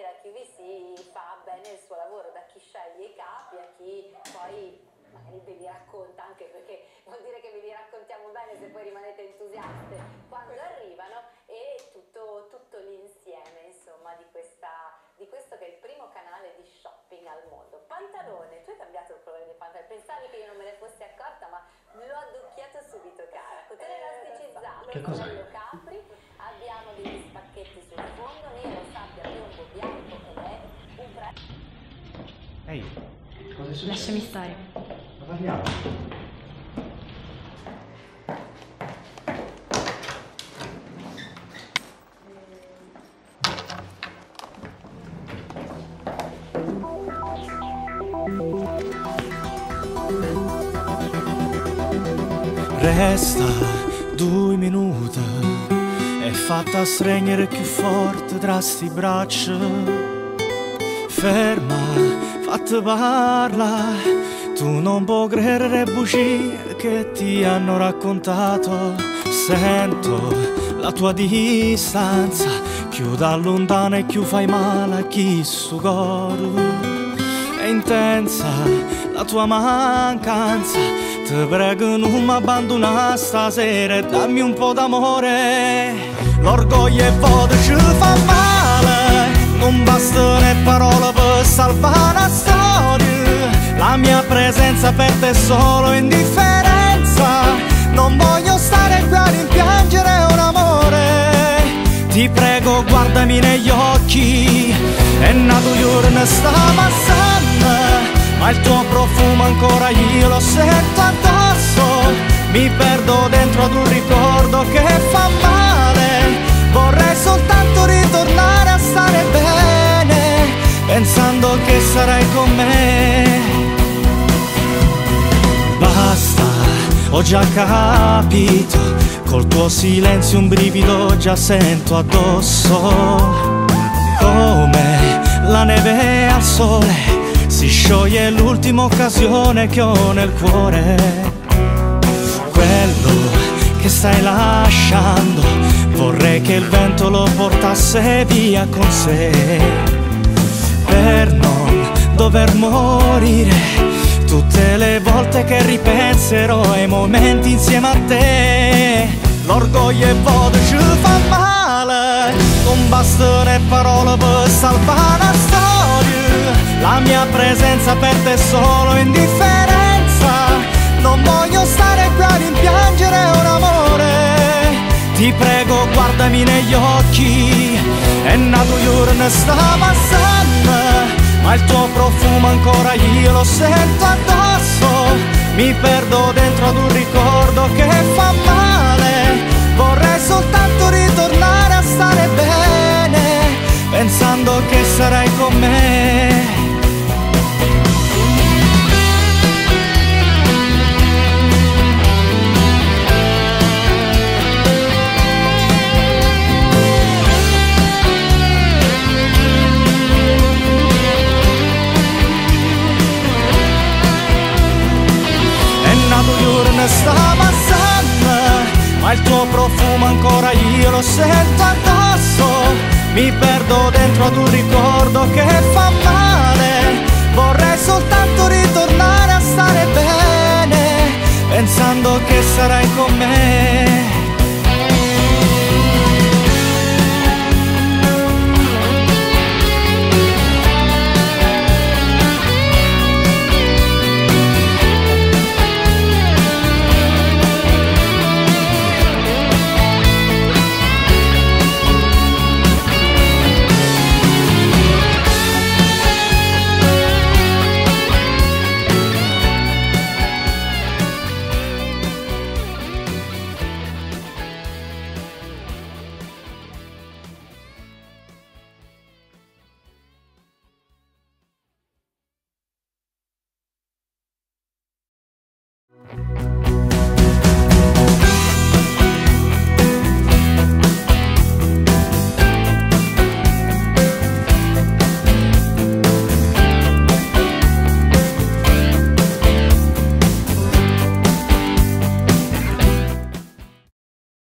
da chi vi si fa bene il suo lavoro, da chi sceglie i capi a chi poi magari ve li racconta anche perché vuol dire che ve li raccontiamo bene se poi rimanete entusiaste quando arrivano e tutto, tutto l'insieme insomma di, questa, di questo che è il primo canale di shopping al mondo. Pantalone, tu hai cambiato il colore dei pantaloni, pensavi che io non me ne fossi accorta ma l'ho addocchiato subito cara, cotone elasticizzato, Che cos'è? Capri, abbiamo degli spacchetti sul fondo, nero, Ehi, cosa è successo? Lasciami stare. Ma parliamo. Resta due minuti e fatta stringere più forte tra sti braccia. Ferma, fatta parla, tu non puoi credere bugie che ti hanno raccontato. Sento la tua distanza, più da lontano e più fai male a chi su coro è intensa la tua mancanza. Ti prego non mi abbandonare stasera e dammi un po' d'amore. L'orgoglio e voto ci fa male, non bastano parole per salvare per te solo indifferenza. Non voglio stare qui a rimpiangere un amore. Ti prego guardami negli occhi È nato giorno sta passando Ma il tuo profumo ancora io lo sento addosso Mi perdo dentro ad un ricordo già capito. Col tuo silenzio un brivido già sento addosso. Come la neve al sole, si scioglie l'ultima occasione che ho nel cuore. Quello che stai lasciando, vorrei che il vento lo portasse via con sé per non dover morire tutte le volte che ripenserò ai momenti insieme a te. L'orgoglio e voto ci fa male. Non bastano le parole per salvare la storia. La mia presenza per te è solo indifferenza. Non voglio stare qui a rimpiangere un amore. Ti prego guardami negli occhi. È nato giorno e sta passando Ma il tuo profumo ancora io lo sento addosso. Mi perdo dentro ad un ricordo che fa male. Vorrei soltanto io lo sento addosso. Mi perdo dentro ad un ricordo che fa male. Vorrei soltanto ritornare a stare bene Pensando che sarai con me